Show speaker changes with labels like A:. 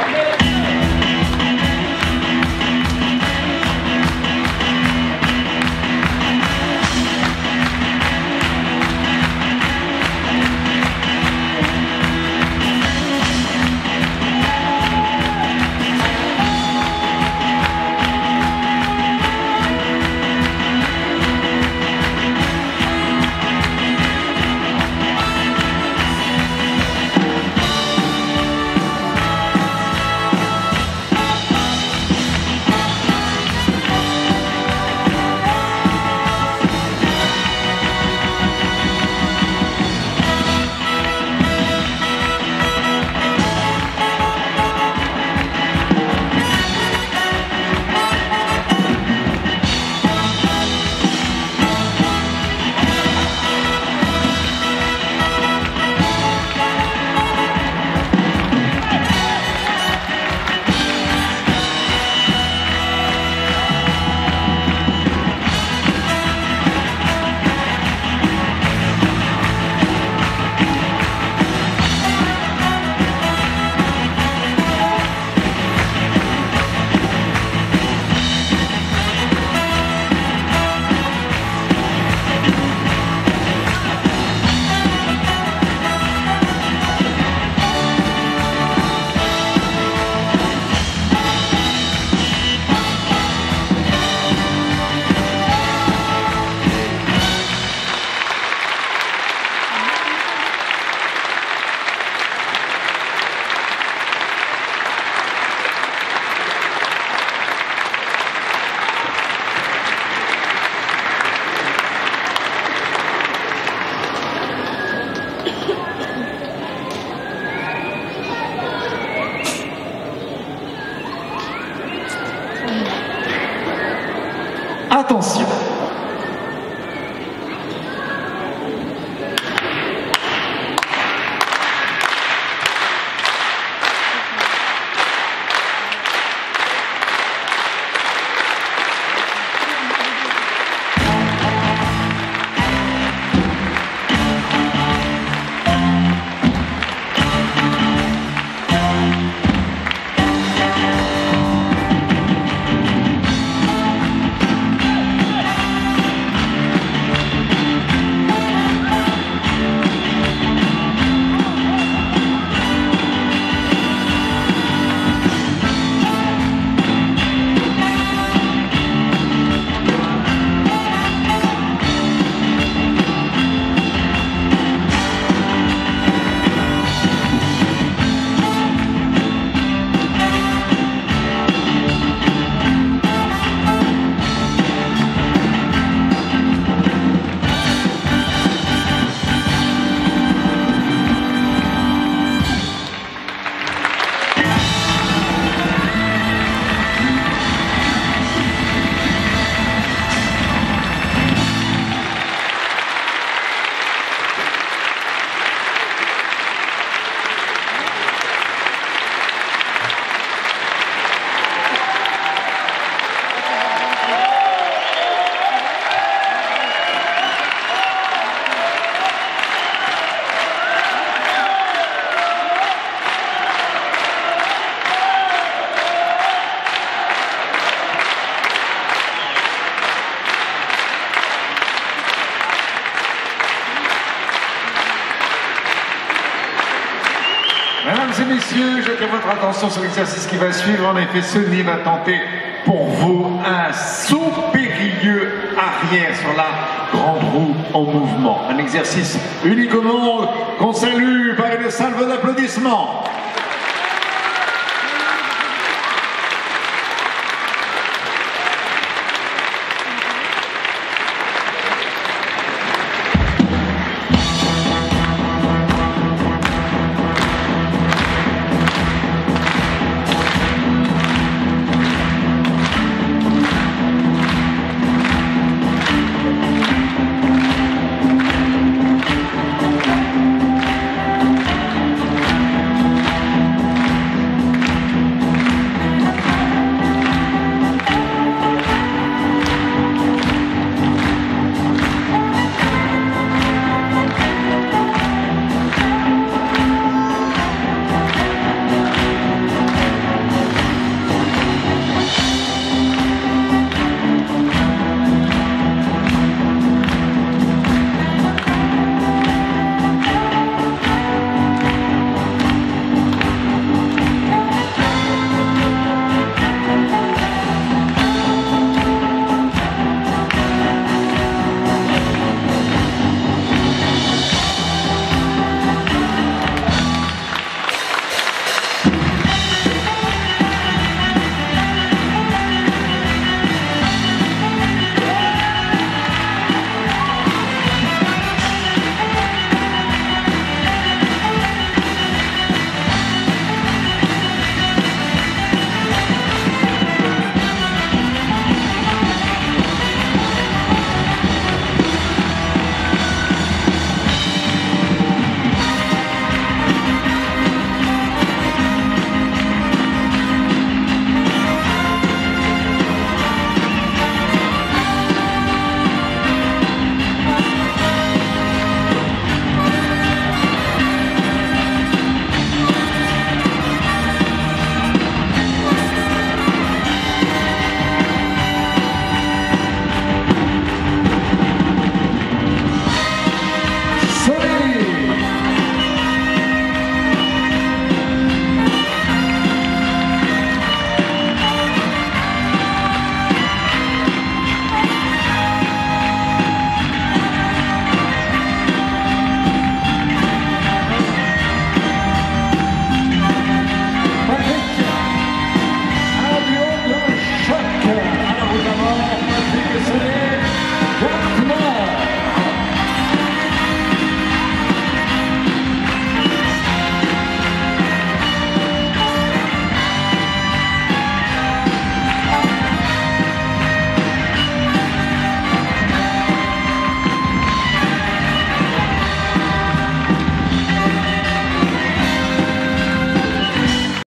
A: Attention. Messieurs, jetez votre attention sur l'exercice qui va suivre. En effet, Sonny va tenter pour vous un saut périlleux arrière sur la grande roue en mouvement. Un exercice unique au monde qu'on salue par une salve d'applaudissements.